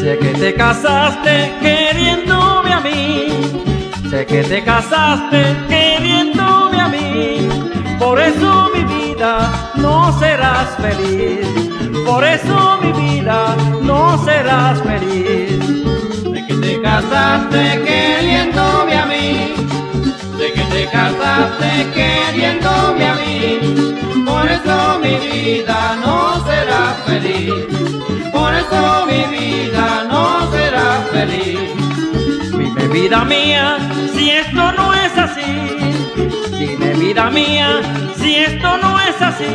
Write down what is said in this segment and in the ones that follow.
Sé que te casaste queriéndome a mí, sé que te casaste queriéndome a mí, por eso mi vida no serás feliz, por eso mi vida no serás feliz. Sé que te casaste queriéndome a mí, sé que te casaste queriéndome a mí, por eso mi vida no será feliz, vida mía, si esto no es así, dime vida mía, si esto no es así,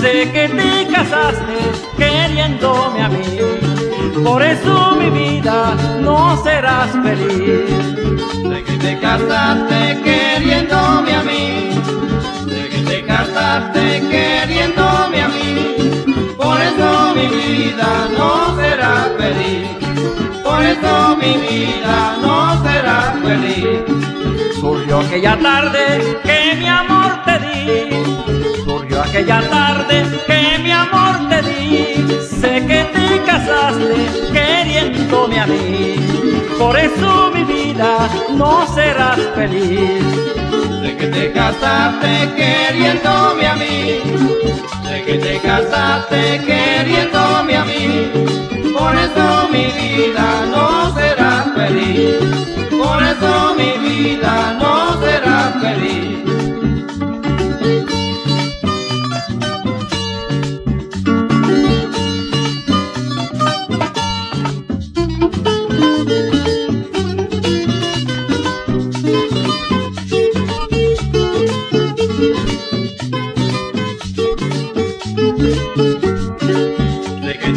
sé que te casaste queriéndome a mí, por eso mi vida no serás feliz. Sé que te casaste queriéndome a mí, sé que te casaste queriéndome mi vida no será feliz. Surgió aquella tarde que mi amor te di, surgió aquella tarde que mi amor te di, sé que te casaste queriéndome a mí, por eso mi vida no serás feliz. Sé que te casaste queriéndome a mí, sé que te casaste queriéndome a mí, mi vida no será feliz, por eso mi vida no será feliz.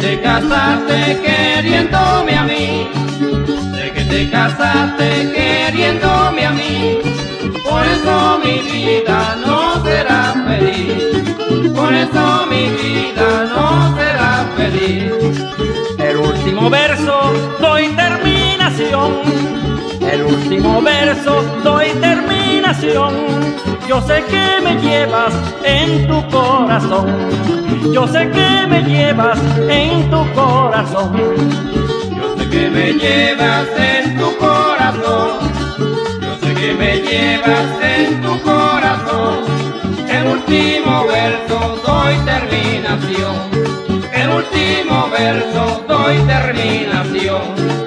Te casaste queriéndome a mí, sé que te casaste queriéndome a mí, por eso mi vida no será feliz, por eso mi vida no será feliz. El último verso doy terminación, el último verso doy terminación. Yo sé que me llevas en tu corazón, yo sé que me llevas en tu corazón. Yo sé que me llevas en tu corazón, yo sé que me llevas en tu corazón. El último verso doy terminación, el último verso doy terminación.